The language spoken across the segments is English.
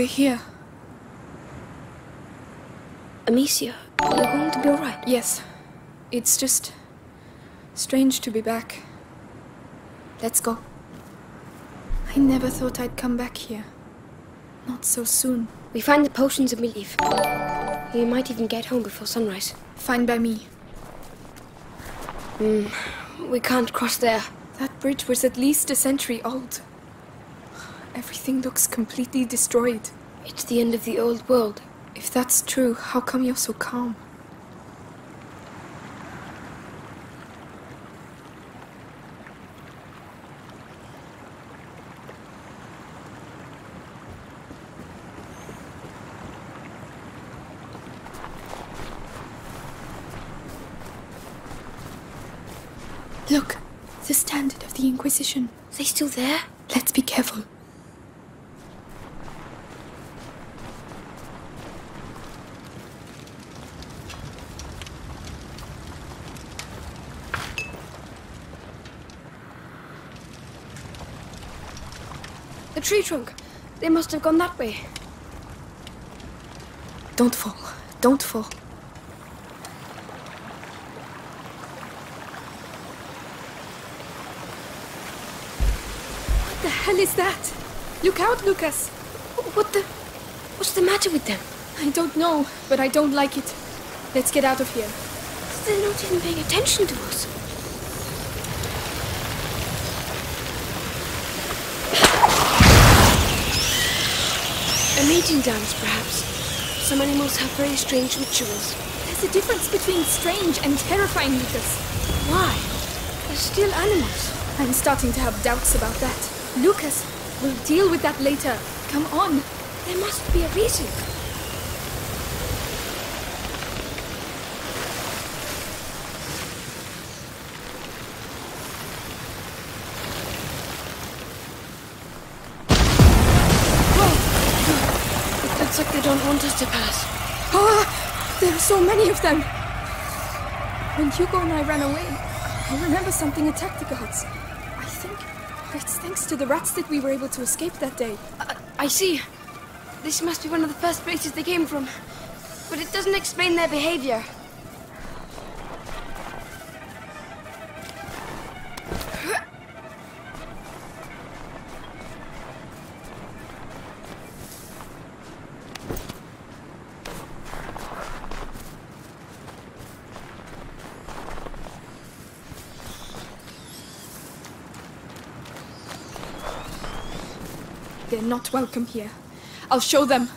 We're here. Amicia, you're going to be alright. Yes. It's just strange to be back. Let's go. I never thought I'd come back here. Not so soon. We find the potions and we leave. We might even get home before sunrise. Fine by me. Hmm, we can't cross there. That bridge was at least a century old. Everything looks completely destroyed. It's the end of the old world. If that's true, how come you're so calm? Look, the standard of the Inquisition. They still there? Let's be careful. Tree trunk. They must have gone that way. Don't fall. Don't fall. What the hell is that? Look out, Lucas! What the... What's the matter with them? I don't know, but I don't like it. Let's get out of here. They're not even paying attention to us. A mating dance, perhaps. Some animals have very strange rituals. There's a difference between strange and terrifying, Lucas. Why? They're still animals. I'm starting to have doubts about that. Lucas, we'll deal with that later. Come on. There must be a reason. Whoa! It looks like they don't want us to pass. Ah, there are so many of them. When Hugo and I ran away, I remember something attacked the guards. I think it's thanks to the rats that we were able to escape that day. I, I see. This must be one of the first places they came from. But it doesn't explain their behavior. Not welcome here. I'll show them.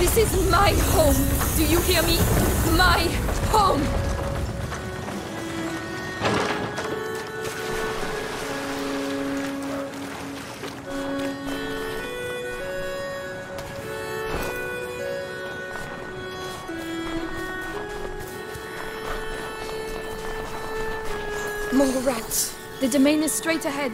This is my home. Do you hear me? My home. The domain is straight ahead.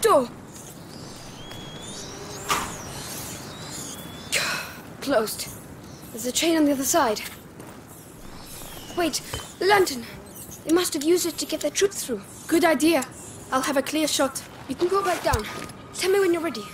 Door! Closed. There's a chain on the other side. Wait, lantern. They must have used it to get their troops through. Good idea. I'll have a clear shot. You can go back down. Tell me when you're ready.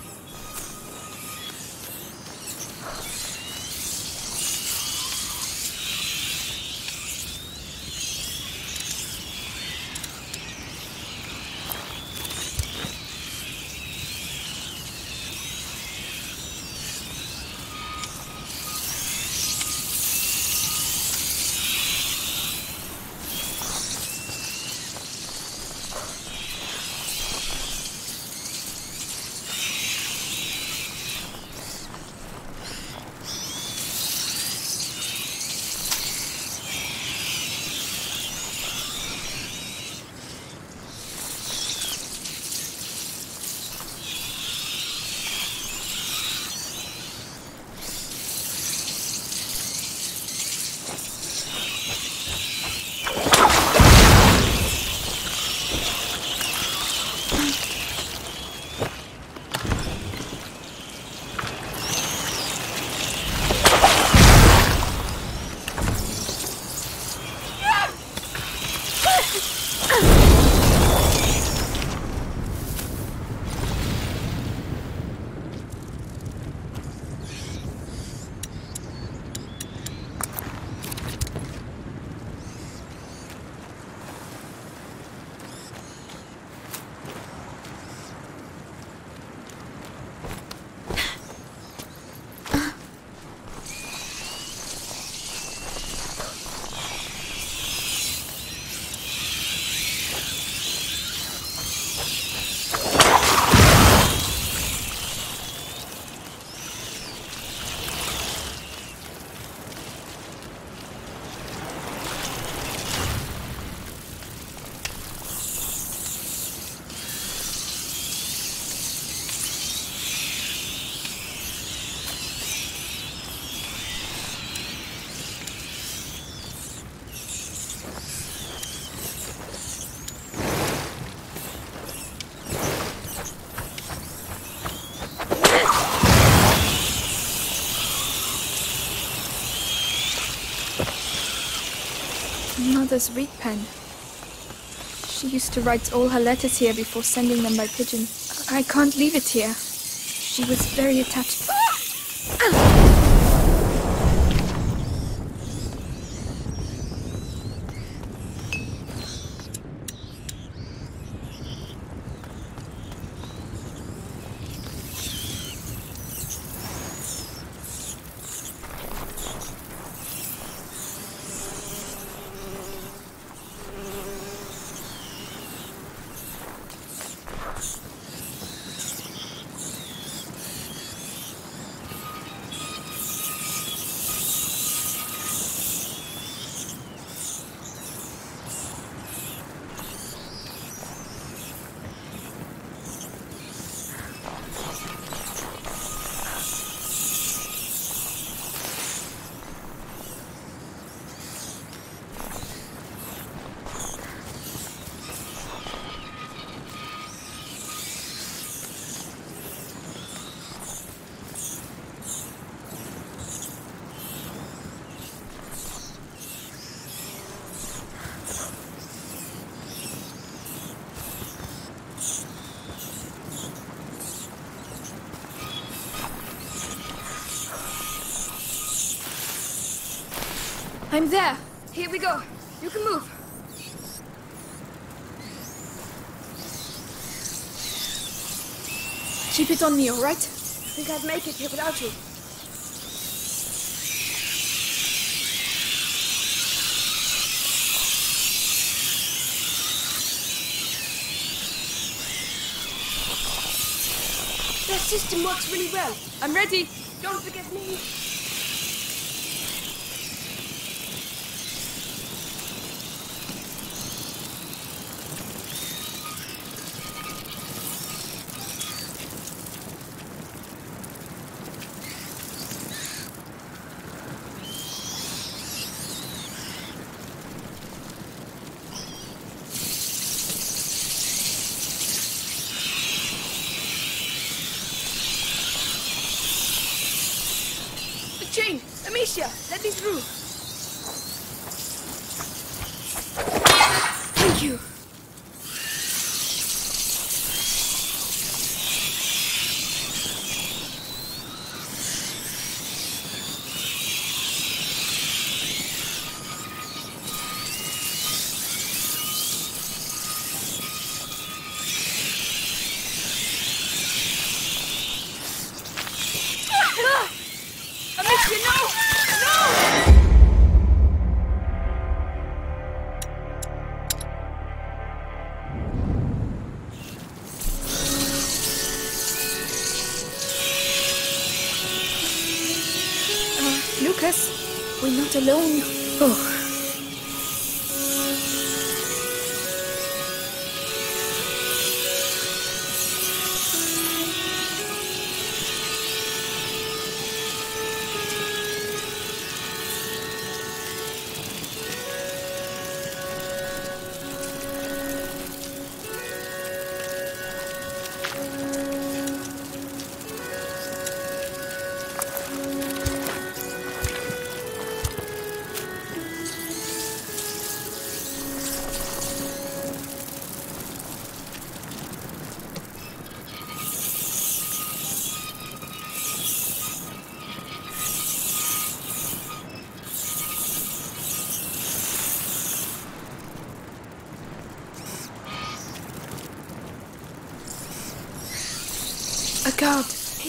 Mother's reed pen. She used to write all her letters here before sending them by pigeon. I can't leave it here. She was very attached. I'm there. Here we go. You can move. Keep it on me, all right? I think I'd make it here without you. That system works really well. I'm ready. Don't forget me. The chain! Amicia, let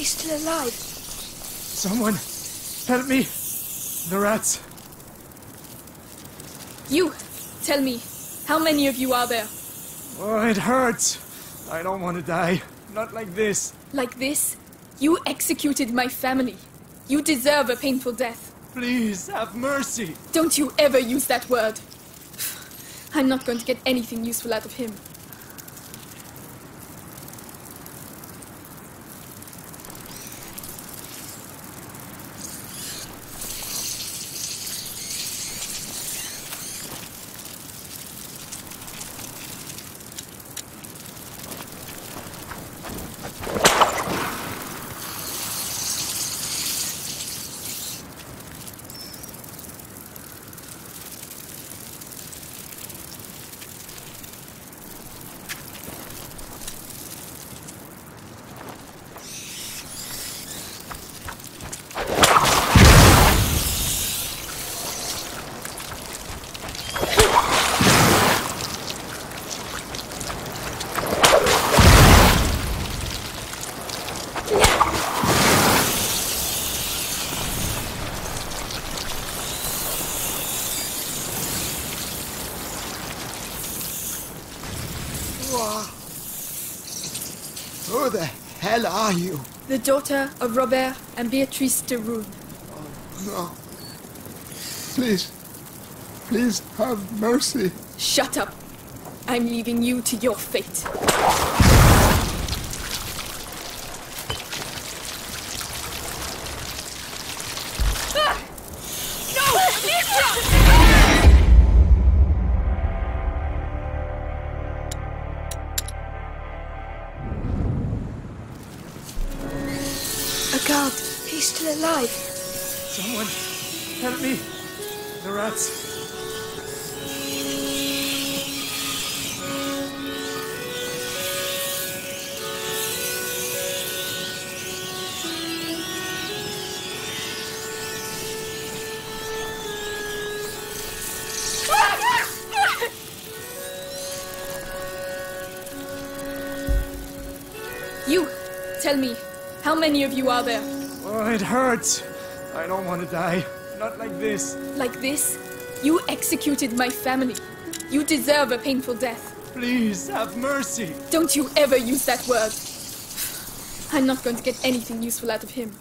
He's still alive. Someone, help me! The rats. You, tell me, how many of you are there? Oh, it hurts. I don't want to die. Not like this. Like this? You executed my family. You deserve a painful death. Please, have mercy. Don't you ever use that word. I'm not going to get anything useful out of him. Are you? The daughter of Robert and Beatrice de Rune. Oh, no. Please. Please have mercy. Shut up. I'm leaving you to your fate. Many of you are there? Oh, it hurts. I don't want to die. Not like this. Like this? You executed my family. You deserve a painful death. Please, have mercy. Don't you ever use that word. I'm not going to get anything useful out of him.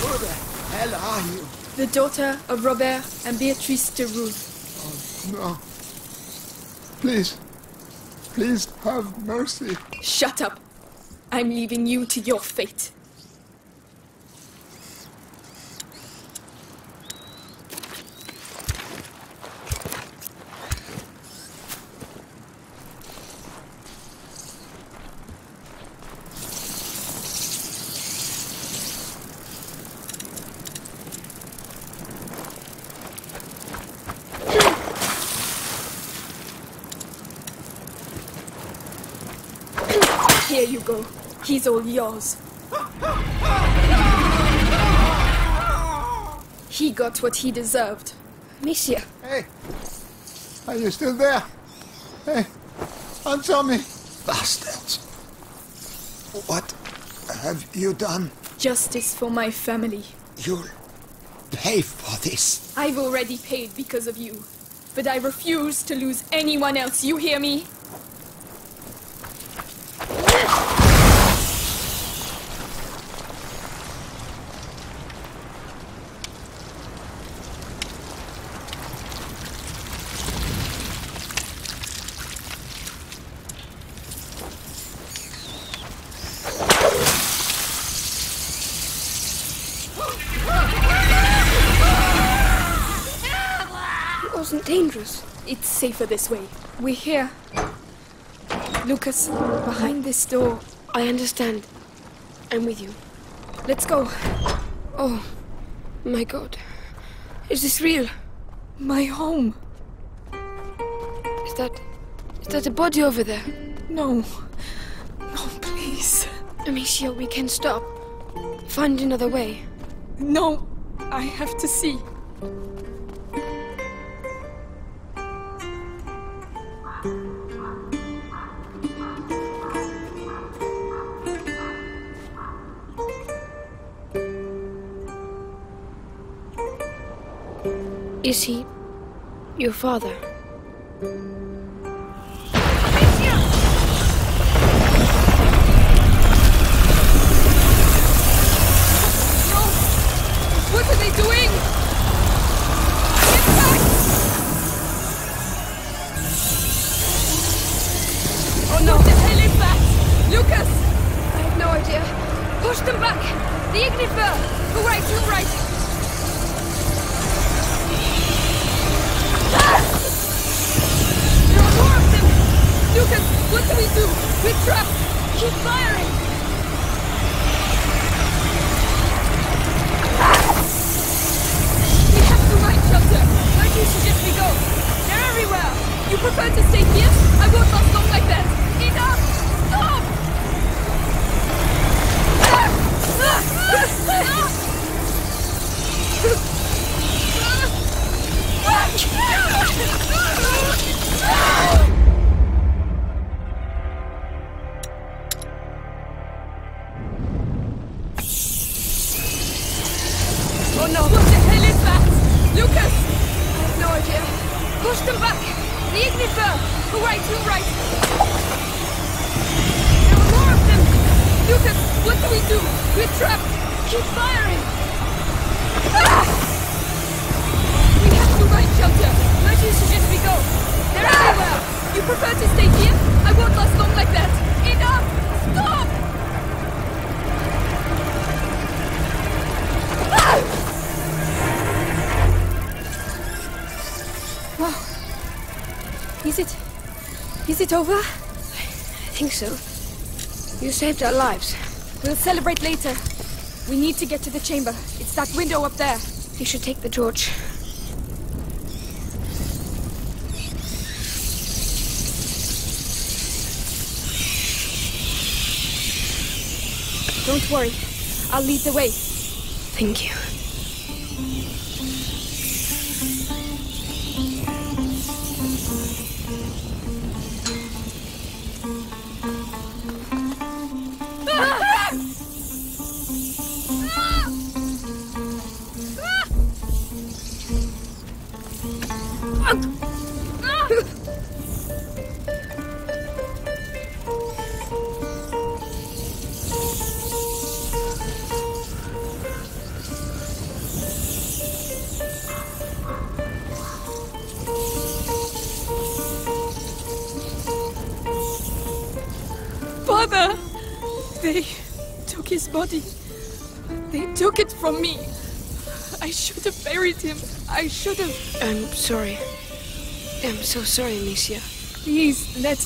Who the hell are you? The daughter of Robert and Beatrice de Rune. Oh, no. Please. Please have mercy. Shut up. I'm leaving you to your fate. Here you go. He's all yours. He got what he deserved. Amicia. Hey. Are you still there? Hey. Answer me. Bastards. What have you done? Justice for my family. You'll pay for this. I've already paid because of you. But I refuse to lose anyone else. You hear me? This way. We're here. Lucas, behind this door. I understand. I'm with you. Let's go. Oh, my God. Is this real? My home. Is that. Is that a body over there? No. No, please. Amicia, we can stop. Find another way. No. I have to see. Is he. your father? Over? I think so. You saved our lives. We'll celebrate later. We need to get to the chamber. It's that window up there. You should take the torch. Don't worry. I'll lead the way. Thank you. Body. They took it from me. I should have buried him. I should have. I'm sorry. I'm so sorry, Amicia. Please let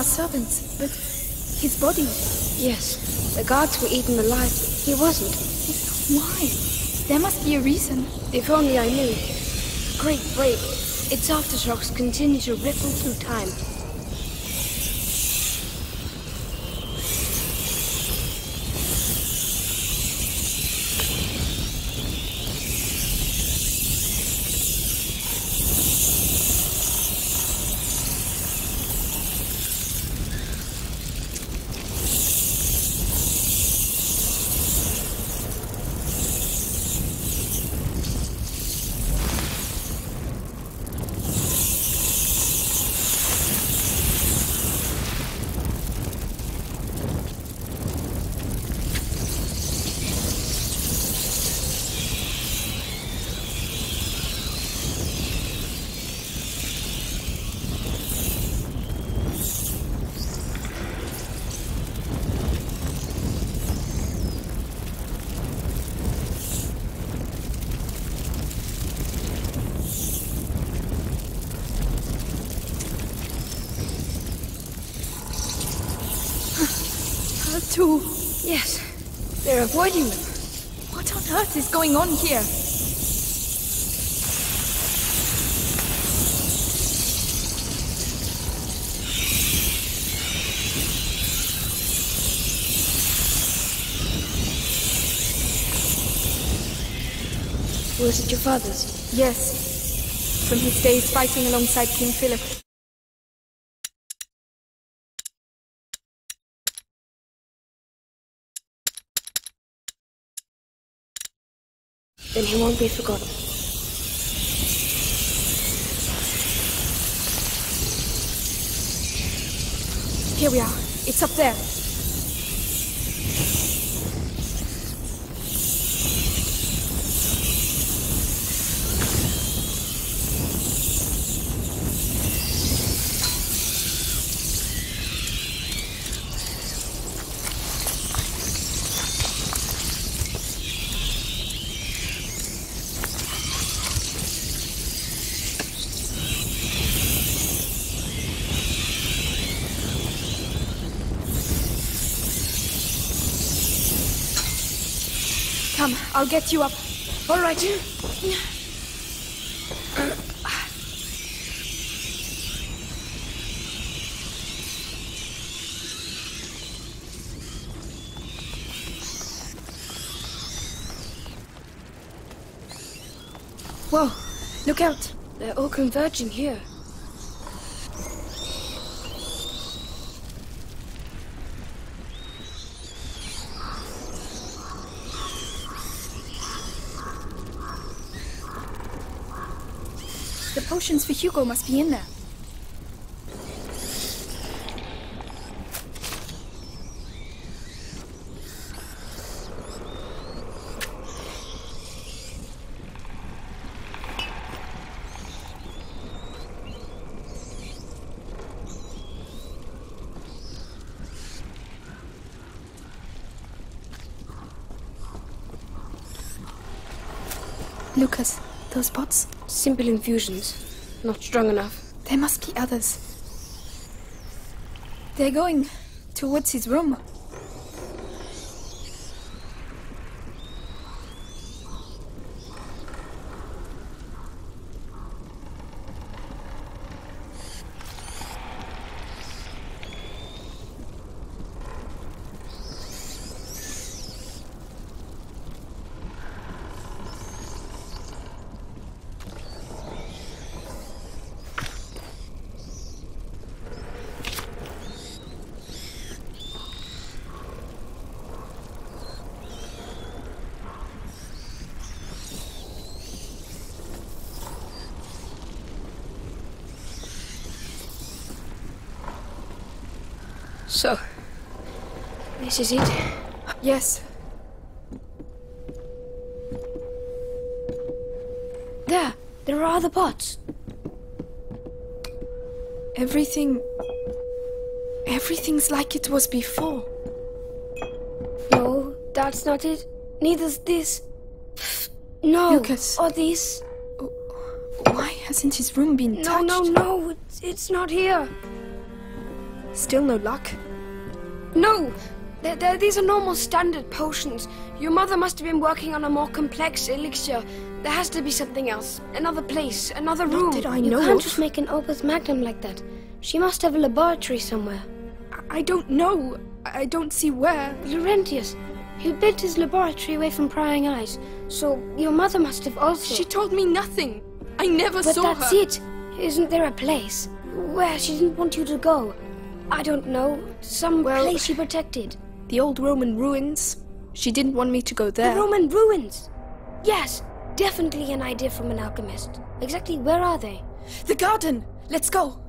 our servants, but his body. Yes, the guards were eaten alive. He wasn't. Why? There must be a reason. If only I knew. Great break. Its aftershocks continue to ripple through time. Her too. Yes, they're avoiding them. What on earth is going on here? Was it your father's? Yes. From his days fighting alongside King Philip. He won't be forgotten. Here we are. It's up there. I'll get you up. All right. Whoa, look out. They're all converging here. The potions for Hugo must be in there. Lucas, those pots? Simple infusions. Not strong enough. There must be others. They're going towards his room. So, this is it. Yes, There, there are other pots. everything. Everything's like it was before. No, that's not it. Neither's this. No. Lucas. Or this. Why hasn't his room been No, touched? no, no. It's, it's not here. Still no luck. No. They're, they're, these are normal standard potions. Your mother must have been working on a more complex elixir. There has to be something else. Another place. Another room. did I know you can't of. just make an opus magnum like that. She must have a laboratory somewhere. I- I don't know. I don't see where. Laurentius. He built his laboratory away from prying eyes. So your mother must have also. She told me nothing. I never But saw that's it. Isn't there a place where she didn't want you to go? I don't know. Some Well- place she protected. The old Roman ruins. She didn't want me to go there. The Roman ruins. Yes, definitely an idea from an alchemist. Exactly where are they? The garden. Let's go.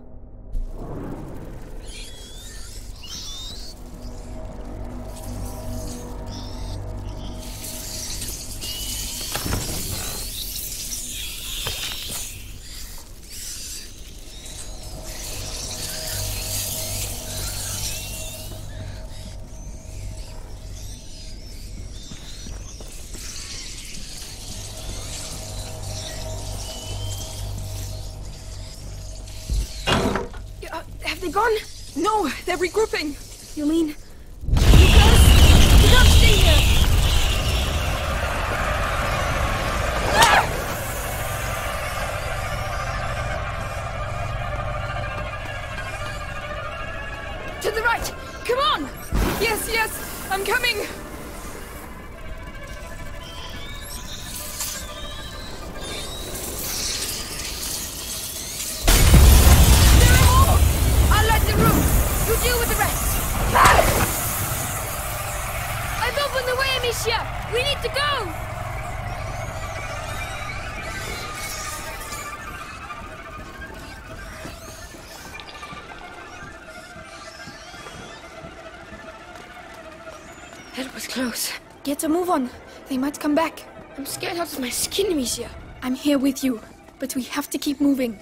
A move on. They might come back. I'm scared out of my skin, Amicia. I'm here with you, but we have to keep moving.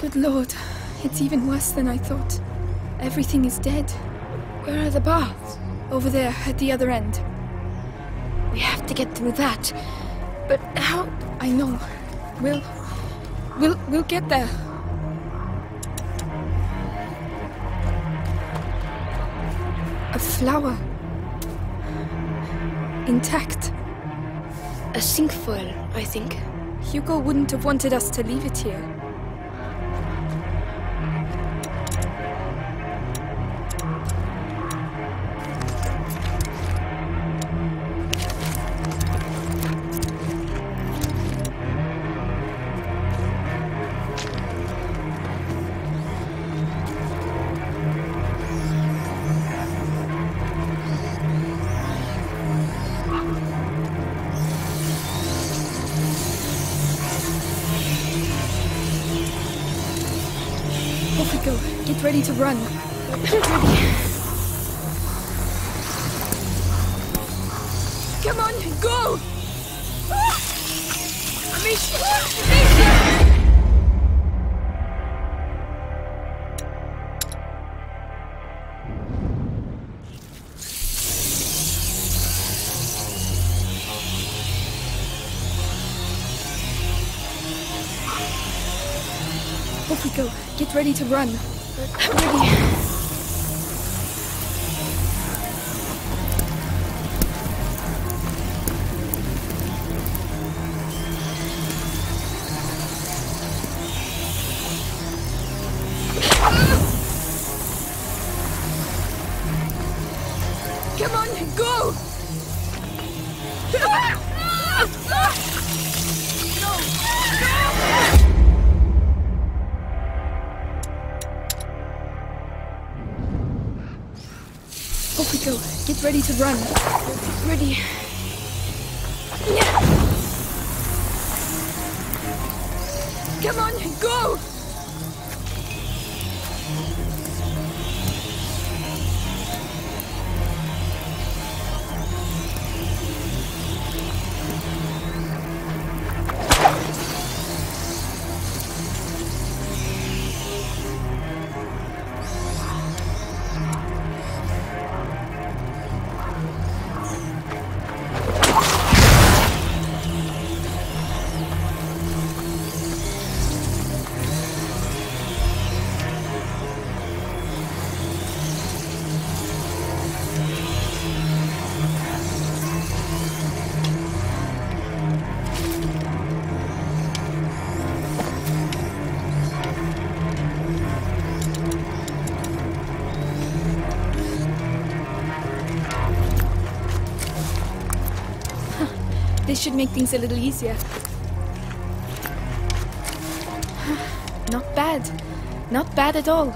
Good lord, it's even worse than I thought. Everything is dead. Where are the baths? Over there, at the other end. We have to get through that. But how? I know. We'll. We'll. We'll get there. A flower. Intact. A cinquefoil, I think. Hugo wouldn't have wanted us to leave it here. Ready to run. Ready to run. Should make things a little easier. Not bad. Not bad at all.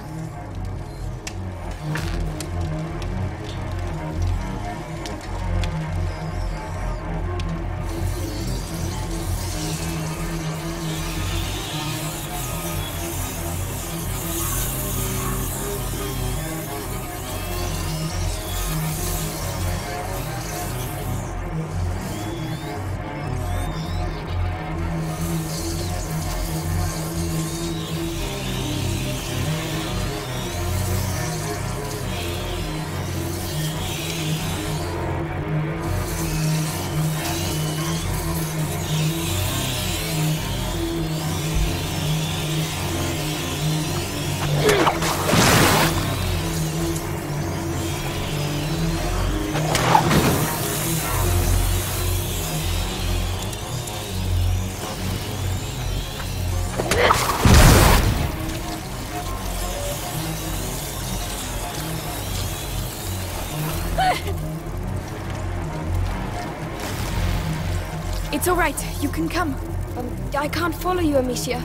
It's all right. You can come. Um, I can't follow you, Amicia.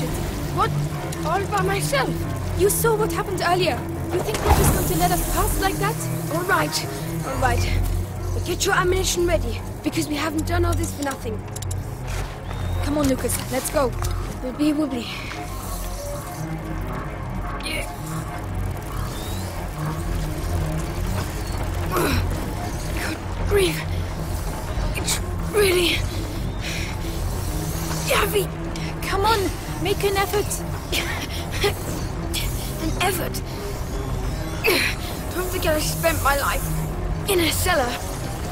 It. What? All by myself? You saw what happened earlier. You think just going to let us pass like that? All right, all right. But get your ammunition ready, because we haven't done all this for nothing. Come on, Lucas, let's go. Wibbly wobbly. Good grief. It's really heavy. Come on, make an effort. An effort. Don't forget I spent my life in a cellar.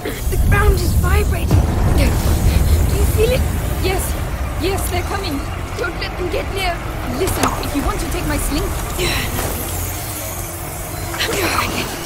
The ground is vibrating. Do you feel it? Yes, yes, they're coming. Don't let them get near. Listen, if you want to take my sling,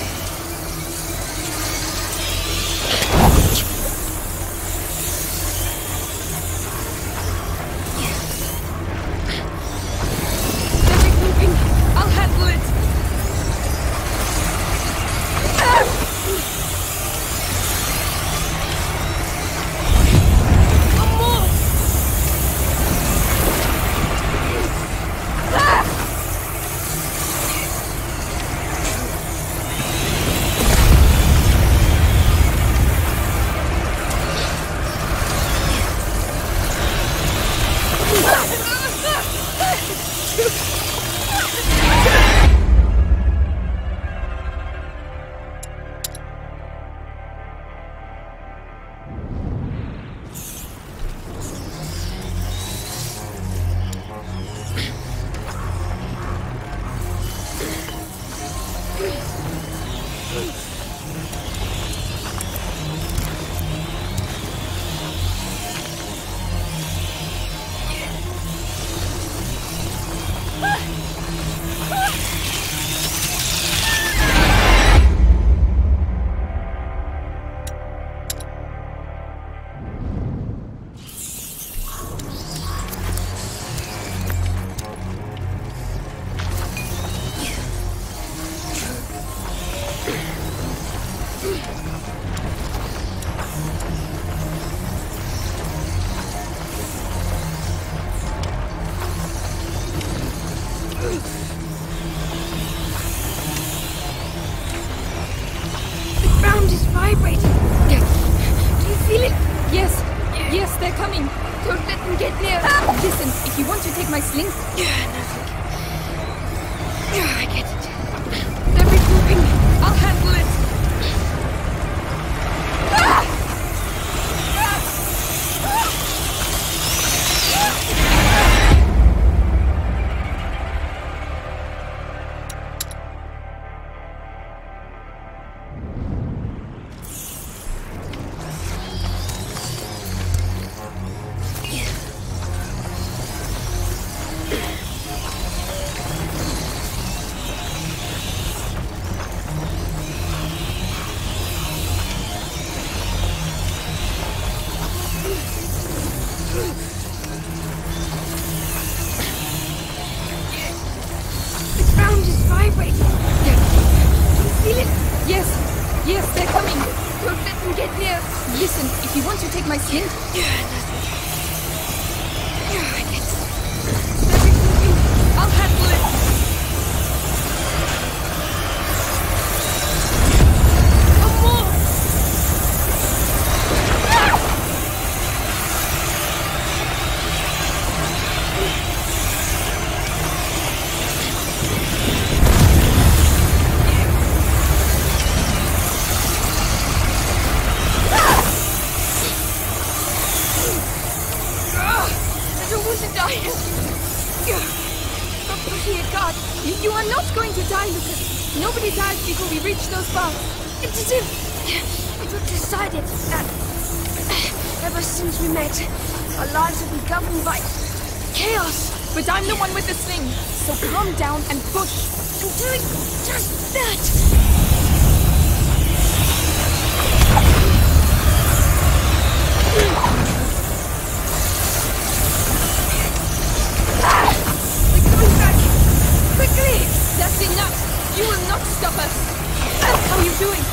you doing?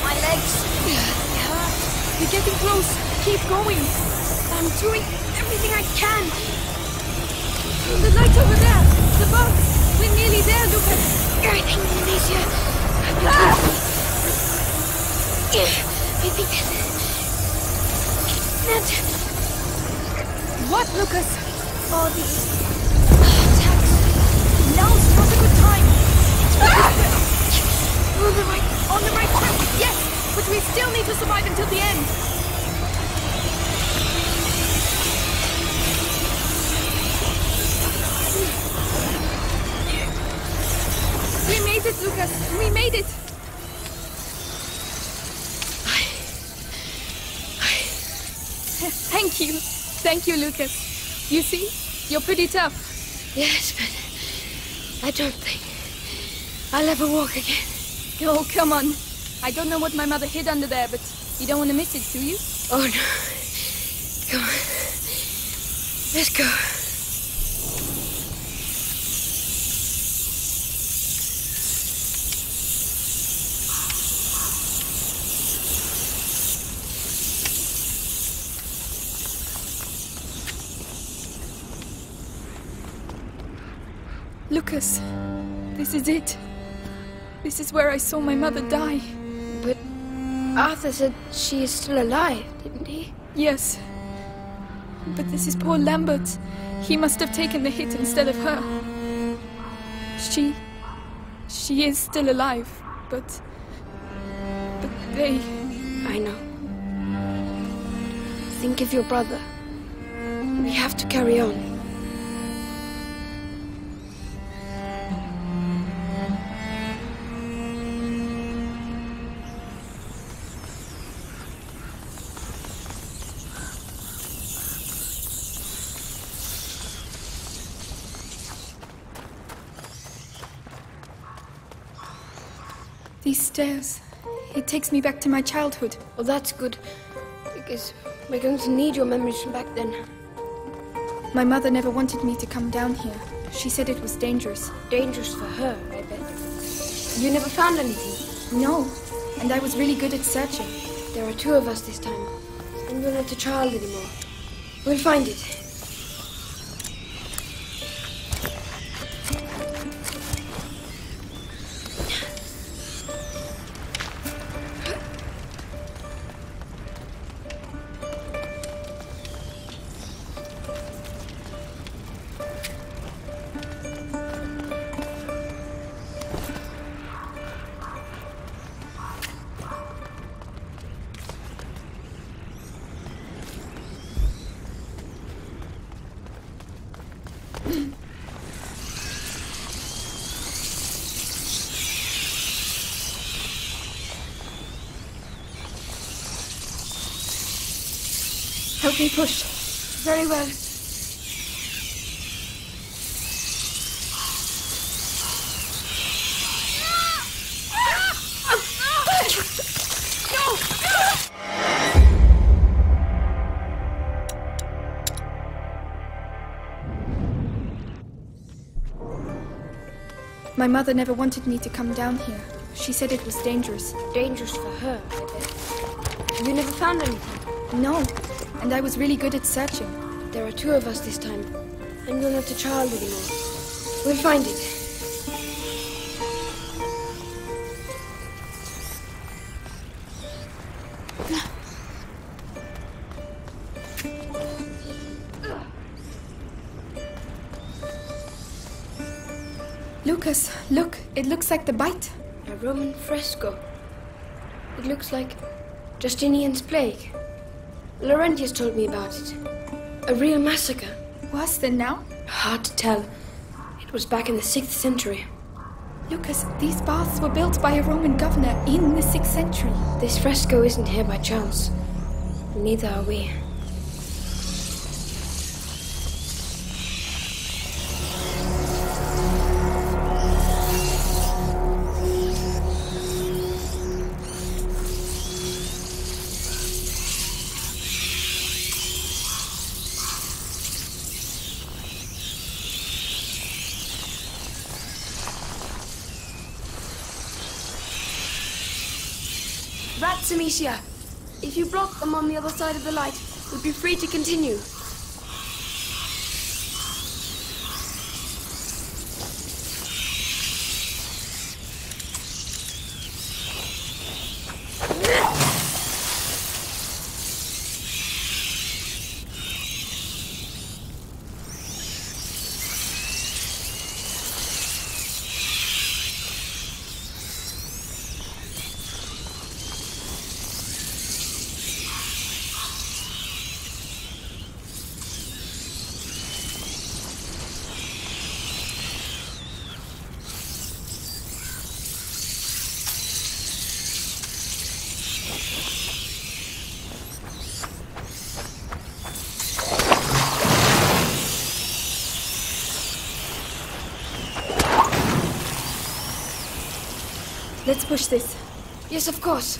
My legs. They hurt. You're getting close. Keep going. I'm doing everything I can. The light over there. The box. We're nearly there, Lucas. Everything, Amicia. I think that... What, Lucas? All these attacks. Now's not a good time. On the right. On the right track, yes, but we still need to survive until the end. We made it, Lucas. We made it. Thank you. Thank you, Lucas. You see, you're pretty tough. Yes, but I don't think I'll ever walk again. Oh, come on. I don't know what my mother hid under there, but you don't want to miss it, do you? Oh no. Come on. Let's go. Lucas, this is it. This is where I saw my mother die. But Arthur said she is still alive, didn't he? Yes. But this is poor Lambert. He must have taken the hit instead of her. She. She is still alive, but. But they. I know. Think of your brother. We have to carry on. These stairs. It takes me back to my childhood. Well, that's good. Because we're going to need your memories from back then. My mother never wanted me to come down here. She said it was dangerous. Dangerous for her, I bet. You never found anything? No, and I was really good at searching. There are two of us this time. And you're not a child anymore. We'll find it. Help me push. Very well. My mother never wanted me to come down here. She said it was dangerous. Dangerous for her, I bet. You never found anything? No, and I was really good at searching. There are two of us this time. I'm not a child anymore. We'll find it. Lucas, look, it looks like the bite. A Roman fresco. It looks like Justinian's plague. Laurentius told me about it. A real massacre. Worse than now? Hard to tell. It was back in the 6th century. Lucas, these baths were built by a Roman governor in the 6th century. This fresco isn't here by chance. Neither are we. Rats, Amicia. If you block them on the other side of the light, we'll be free to continue. Push this. Yes, of course.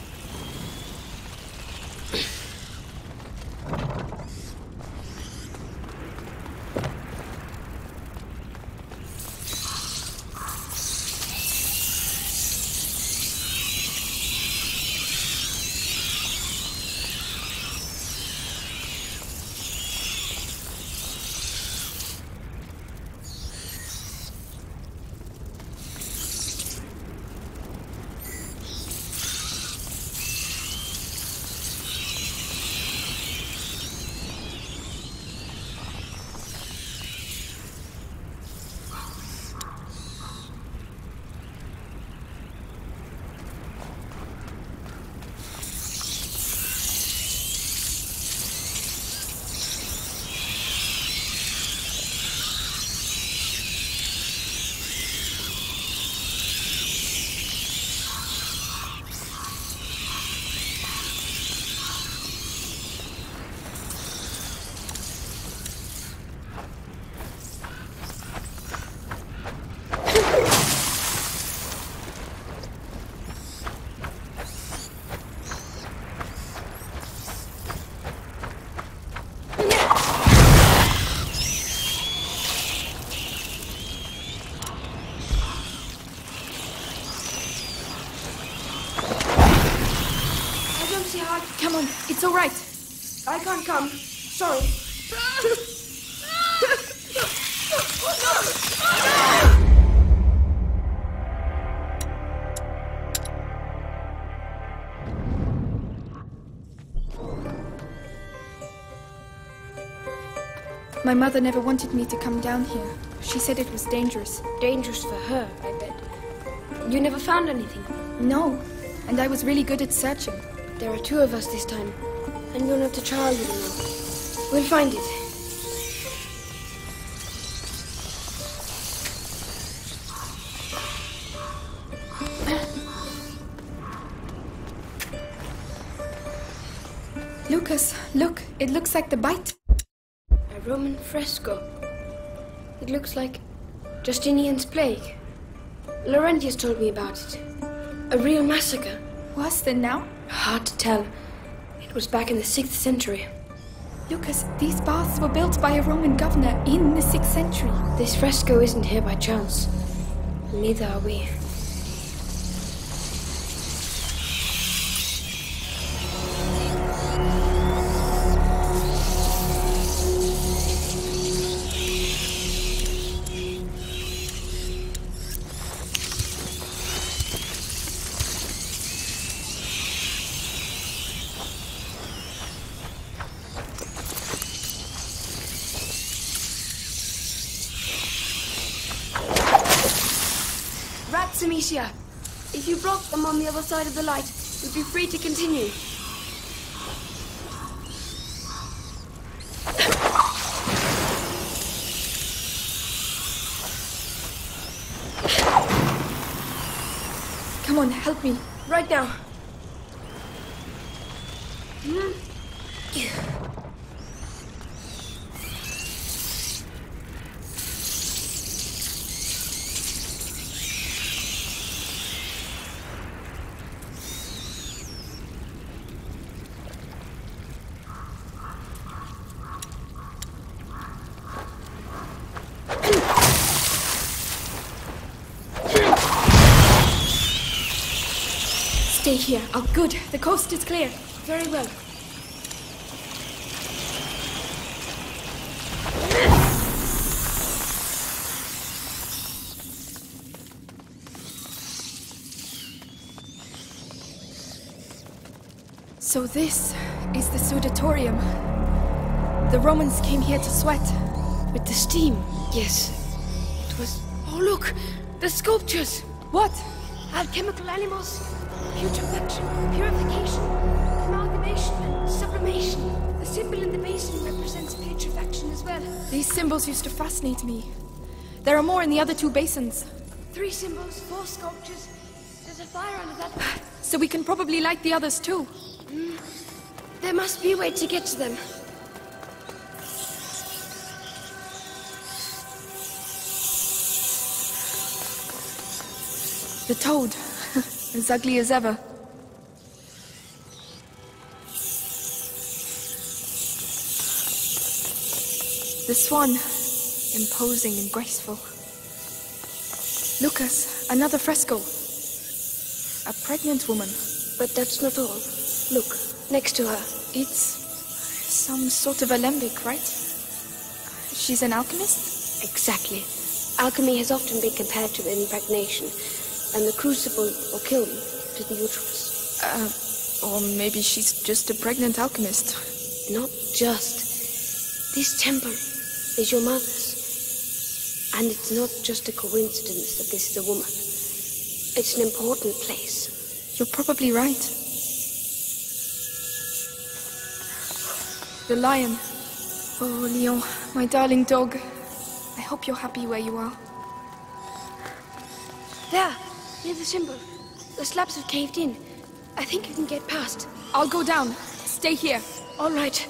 My mother never wanted me to come down here. She said it was dangerous. Dangerous for her, I bet. You never found anything. No, and I was really good at searching. There are two of us this time, and you're not a child anymore. We'll find it. Lucas, look, it looks like the bite. Fresco. It looks like Justinian's plague. Laurentius told me about it. A real massacre. Worse than now? Hard to tell. It was back in the 6th century. Lucas, these baths were built by a Roman governor in the 6th century. This fresco isn't here by chance. Neither are we. Side of the light, you'll be free to continue. Come on, help me. Right now. Here. Oh, good. The coast is clear. Very well. So this is the Sudatorium. The Romans came here to sweat. With the steam, yes. It was. Oh, look! The sculptures! What? Alchemical animals, putrefaction, purification, amalgamation, and sublimation. The symbol in the basin represents putrefaction as well. These symbols used to fascinate me. There are more in the other two basins. Three symbols, four sculptures. There's a fire under that. So we can probably light the others too. Mm. There must be a way to get to them. The toad. As ugly as ever. The swan, imposing and graceful. Lucas, another fresco. A pregnant woman. But that's not all. Look, next to her. It's some sort of alembic, right? She's an alchemist? Exactly. Alchemy has often been compared to impregnation, and the crucible will kill kiln to the uterus. Uh, or maybe she's just a pregnant alchemist. Not just. This temple is your mother's. And it's not just a coincidence that this is a woman. It's an important place. You're probably right. The lion. Oh, Leon, my darling dog. I hope you're happy where you are. There, near the symbol. The slabs have caved in. I think you can get past. I'll go down. Stay here. All right.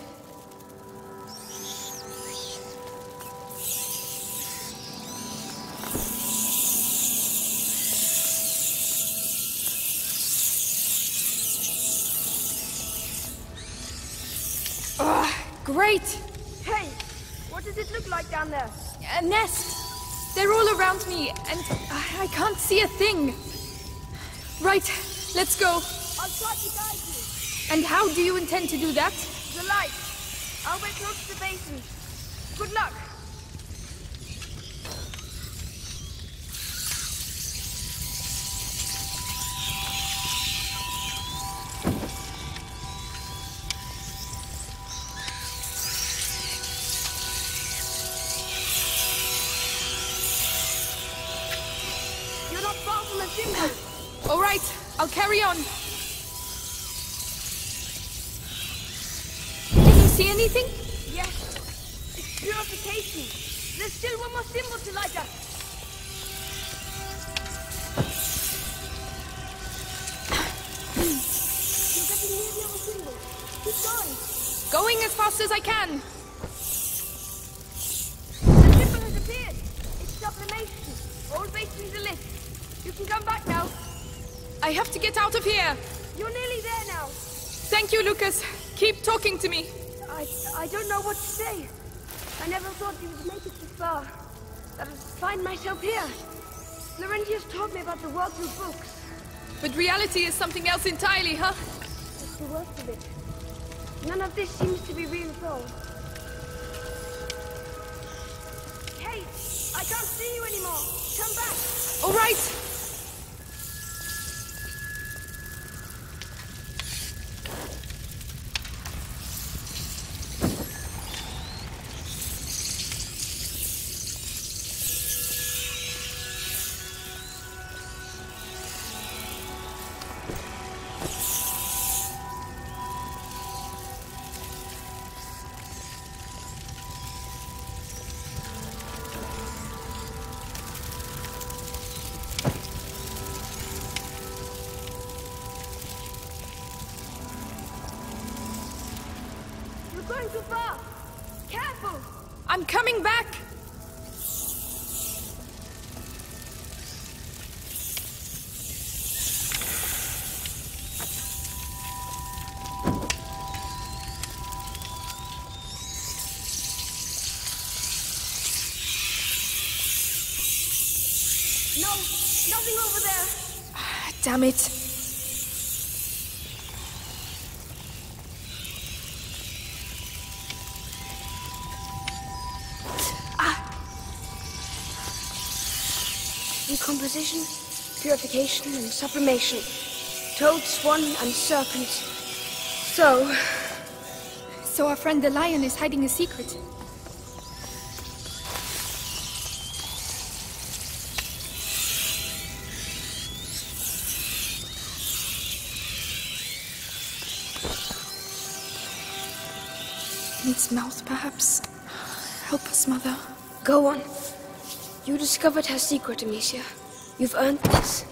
Ah, great! Hey, what does it look like down there? A nest! All around me, and I I can't see a thing. Right, let's go. I'll try to guide you. And how do you intend to do that? The light. I'll wait close to the basin. Good luck. Through books. But reality is something else entirely, huh? That's the worst of it. None of this seems to be real at all. Kate, I can't see you anymore. Come back. All right. It. Ah. Decomposition, purification, and sublimation. Toad, swan, and serpent. So, So our friend the lion is hiding a secret. Its mouth, perhaps. Help us, Mother. go on. You discovered her secret, Amicia. You've earned this.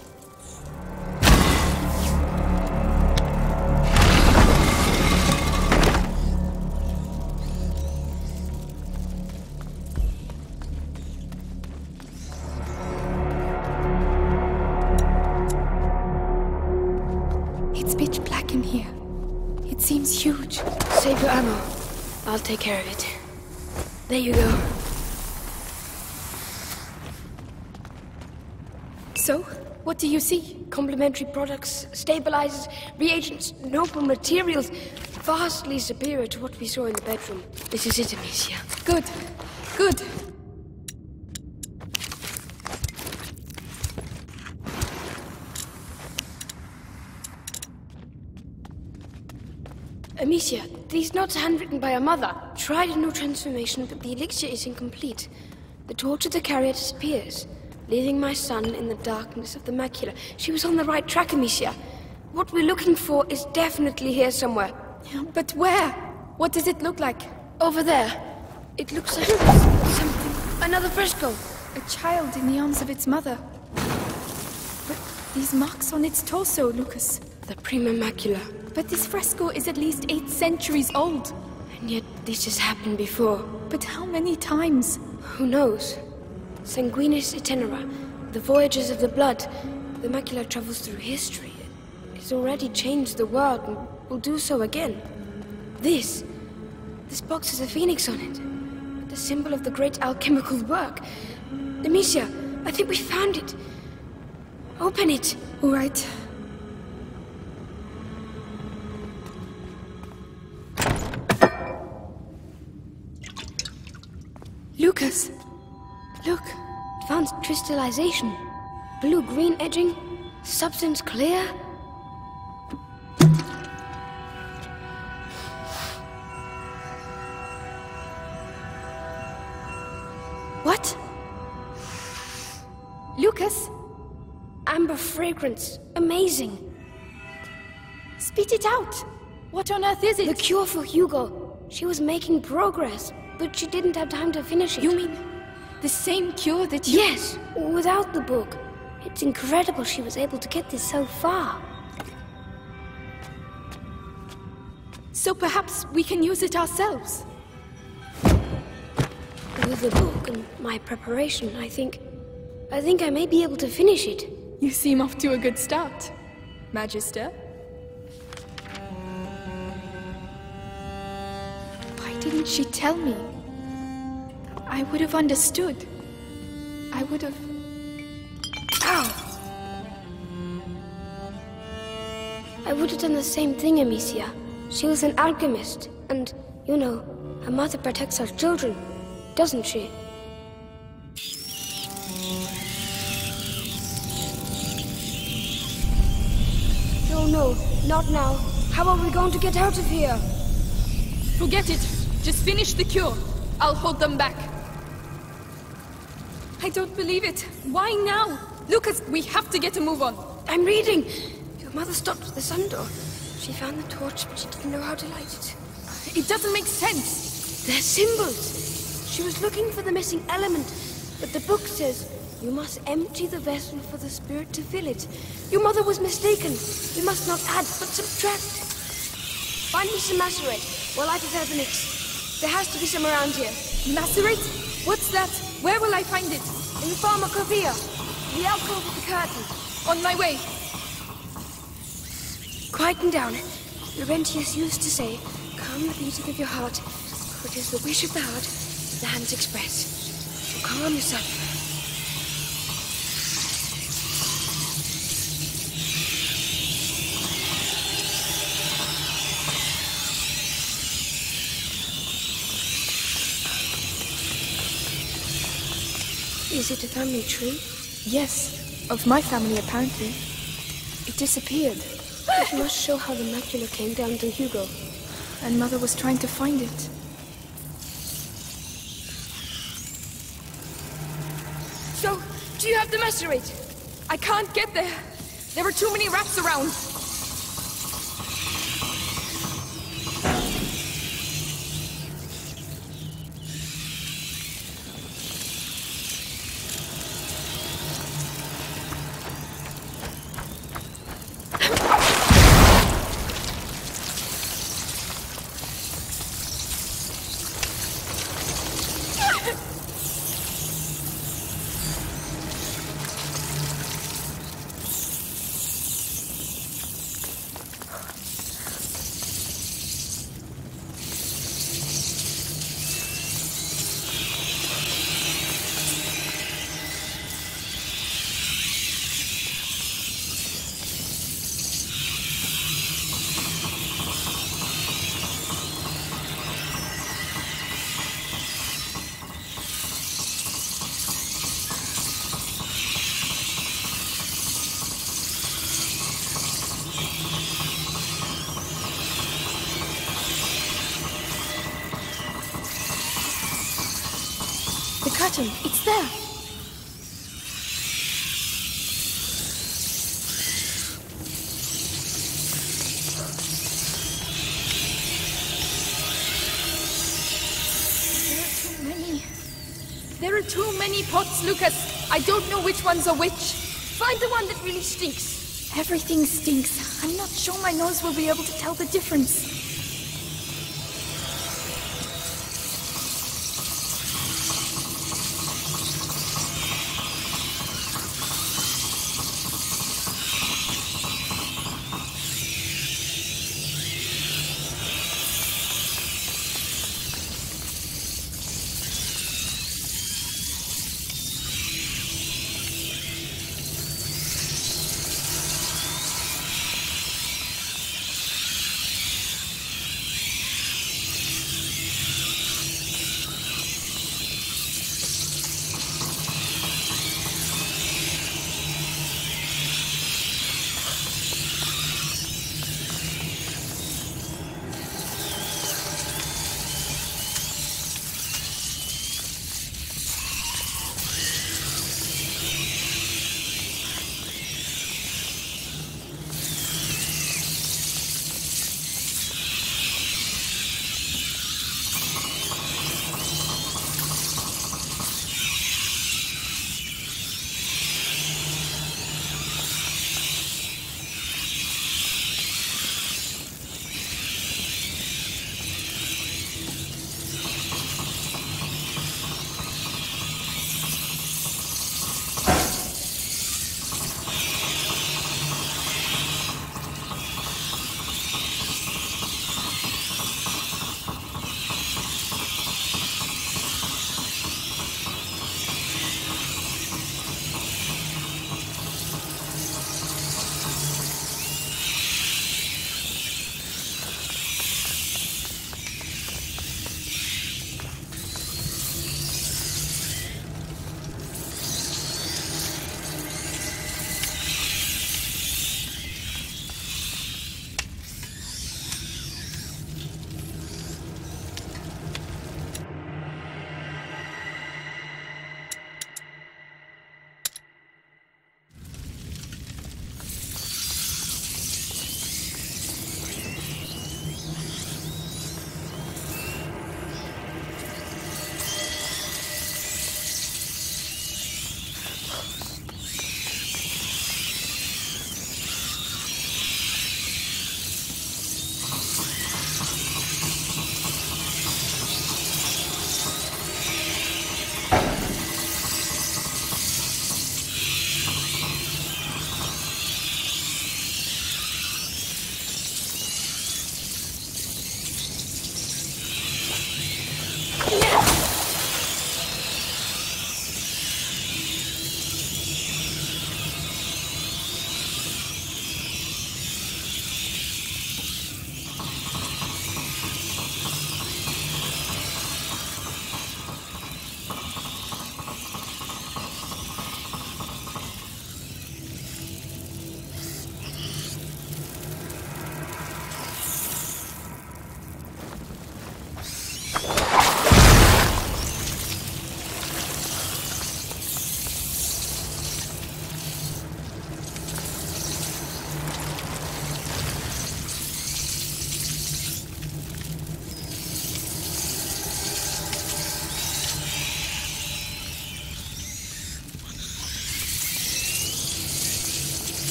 You see? Complementary products, stabilizers, reagents, noble materials, vastly superior to what we saw in the bedroom. This is it, Amicia. Good. Good. Amicia, these notes are handwritten by her mother. Tried a new transformation, but the elixir is incomplete. The torch of the carrier disappears, leaving my son in the darkness of the macula. She was on the right track, Amicia. What we're looking for is definitely here somewhere. But where? What does it look like? Over there. It looks like something. Another fresco. A child in the arms of its mother. But these marks on its torso, Lucas. The prima macula. But this fresco is at least eight centuries old. And yet this has happened before. But how many times? Who knows? Sanguinis itinera, the voyages of the blood. The macula travels through history. It's already changed the world and will do so again. This. This box has a phoenix on it. The symbol of the great alchemical work. Amicia, I think we found it. Open it. All right. Lucas, crystallization. Blue-green edging. Substance clear. What? Lucas, Amber fragrance. Amazing. spit it out. What on earth is it? The cure for Hugo. She was making progress, but she didn't have time to finish it. You mean the same cure that you... Yes, without the book. It's incredible she was able to get this so far. So perhaps we can use it ourselves. With the book and my preparation, I think. I think I may be able to finish it. You seem off to a good start, Magister. Why didn't she tell me? I would have understood. I would have. Ow! I would have done the same thing, Amicia. She was an alchemist, and, you know, a mother protects her children, doesn't she? No, no, not now. How are we going to get out of here? Forget it. Just finish the cure. I'll hold them back. I don't believe it. Why now? Lucas, we have to get a move on. I'm reading. Your mother stopped at the sun door. She found the torch, but she didn't know how to light it. It doesn't make sense. They're symbols. She was looking for the missing element, but the book says you must empty the vessel for the spirit to fill it. Your mother was mistaken. We must not add, but subtract. Find me some macerate while I prepare the mix. There has to be some around here. Macerate? What's that? Where will I find it? In the pharmacopoeia. The alcove of the curtain. On my way. Quieten down. Laurentius used to say, calm the beating of your heart, for it is the wish of the heart the hands express. So calm yourself. Is it a family tree? Yes, of my family apparently. It disappeared, It must show how the macula came down to Hugo. and Mother was trying to find it. So, do you have the macerate? I can't get there. There are too many rats around. Curtain, it's there. There are too many. There are too many pots, Lucas. I don't know which ones are which. Find the one that really stinks. Everything stinks. I'm not sure my nose will be able to tell the difference.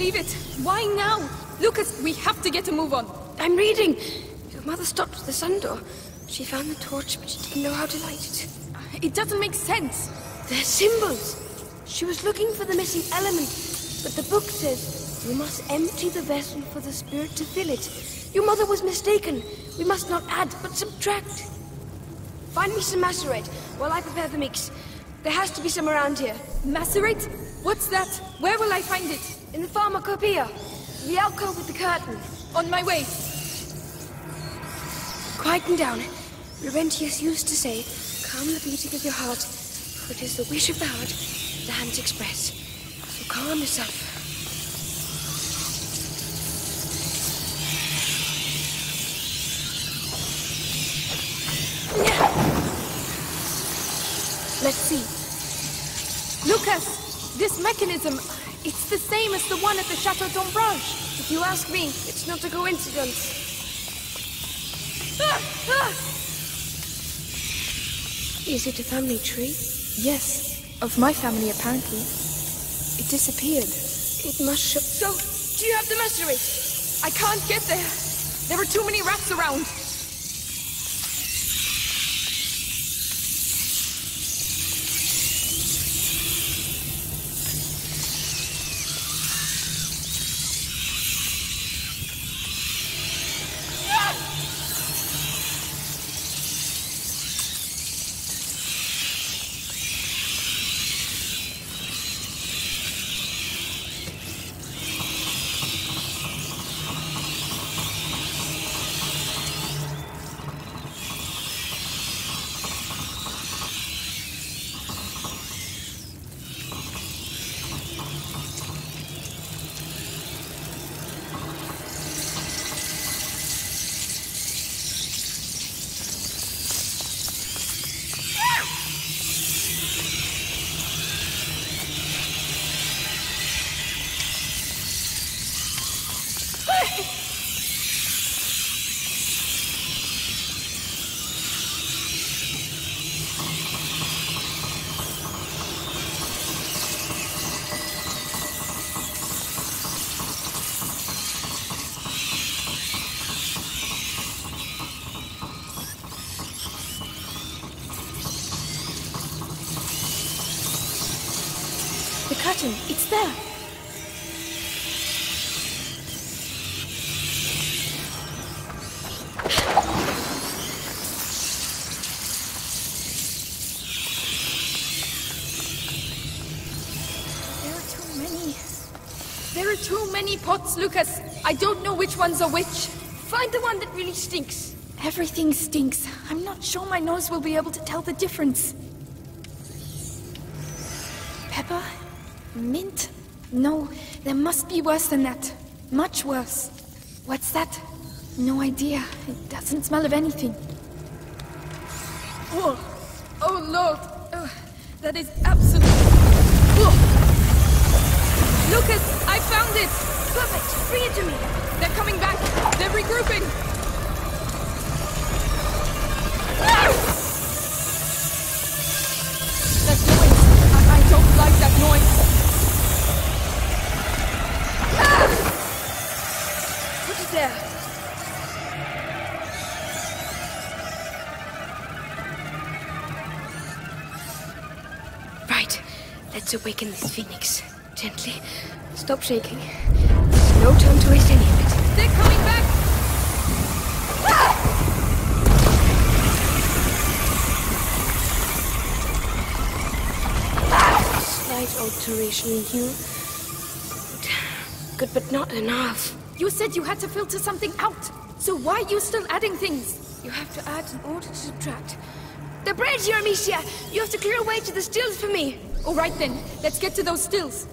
Believe it. Why now? Lucas, we have to get a move on. I'm reading. Your mother stopped at the sun door. She found the torch, but she didn't know how to light it. Uh, it doesn't make sense. They're symbols. She was looking for the missing element, but the book says you must empty the vessel for the spirit to fill it. Your mother was mistaken. We must not add, but subtract. Find me some macerate while I prepare the mix. There has to be some around here. Macerate? What's that? Where will I find it? In the pharmacopoeia. The alcove with the curtain. On my way. Quieten down. Laurentius used to say, calm the beating of your heart, for it is the wish of the heart the hands express. So calm yourself. Let's see. Lucas, this mechanism, it's the same as the one at the Chateau d'Ombrage. If you ask me, it's not a coincidence. Ah, ah! Is it a family tree? Yes, of my family apparently. It disappeared. It must show. So, do you have the macerate? I can't get there. There are too many rats around. Are too many There are too many pots, Lucas. I don't know which ones are which. Find the one that really stinks. Everything stinks. I'm not sure my nose will be able to tell the difference. There must be worse than that. Much worse. What's that? No idea. It doesn't smell of anything. Oh, oh Lord. Oh, that is absolute. Lucas, I found it! Perfect. Bring it to me. They're coming back. They're regrouping. Let's awaken this phoenix. Gently. Stop shaking. There's no time to waste any of it. They're coming back. Slight alteration in hue. Good, but not enough. You said you had to filter something out. So why are you still adding things? You have to add in order to subtract. The bridge, Amicia! You have to clear a way to the stills for me! All right then. Let's get to those stills.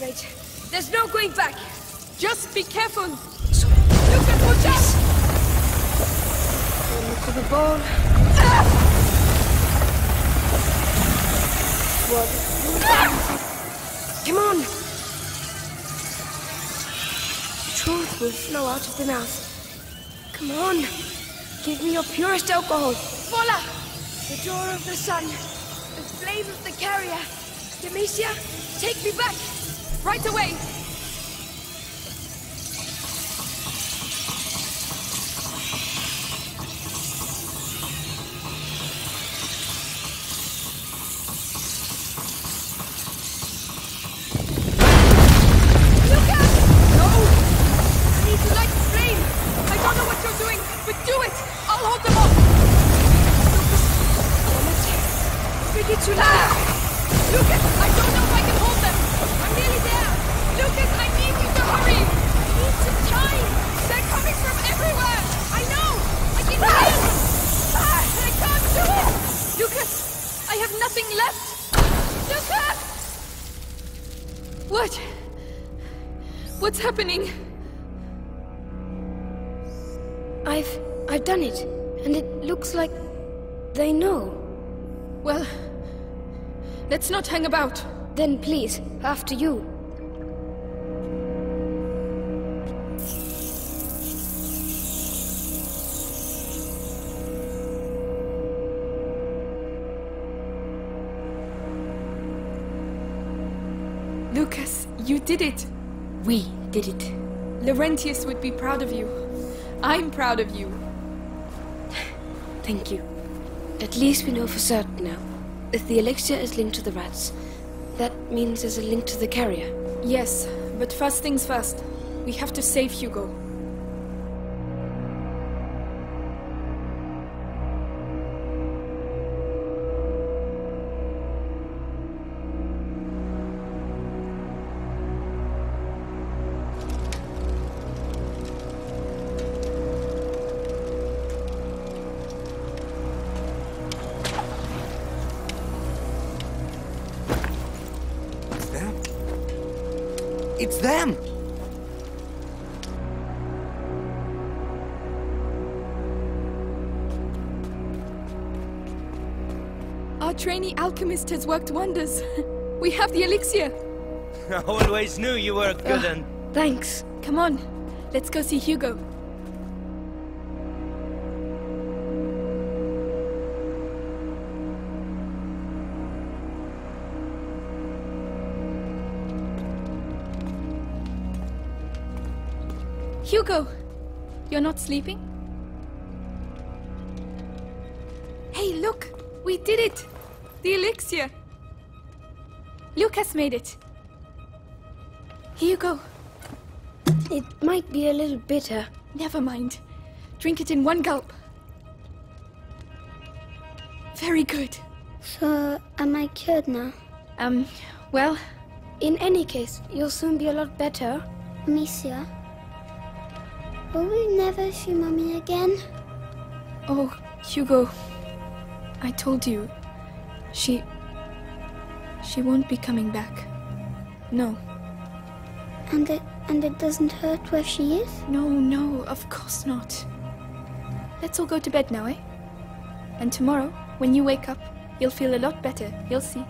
At there's no going back. Just be careful. So, Lucas, watch out! look the ball. What? Come on. Truth will flow out of the mouth. Come on. Give me your purest alcohol. Voila! The door of the sun. The flame of the carrier. Amicia, take me back. Right away. About. Then please, after you. Lucas, you did it. We did it. Laurentius would be proud of you. I'm proud of you. Thank you. At least we know for certain now. If the elixir is linked to the rats, that means there's a link to the carrier. Yes, but first things first. We have to save Hugo. Trainee alchemist has worked wonders. we have the elixir. I always knew you were good and Thanks. Come on, let's go see Hugo. Hugo, you're not sleeping? Hey, look! We did it! The elixir! Lucas made it. Here you go. It might be a little bitter. Never mind. Drink it in one gulp. Very good. So, am I cured now? Um, well, In any case, you'll soon be a lot better. Amicia? Will we never see Mummy again? oh, Hugo, I told you. She. She won't be coming back. No, And it and it doesn't hurt where she is? no, no, of course not. Let's all go to bed now, eh? And tomorrow, when you wake up, you'll feel a lot better. You'll see.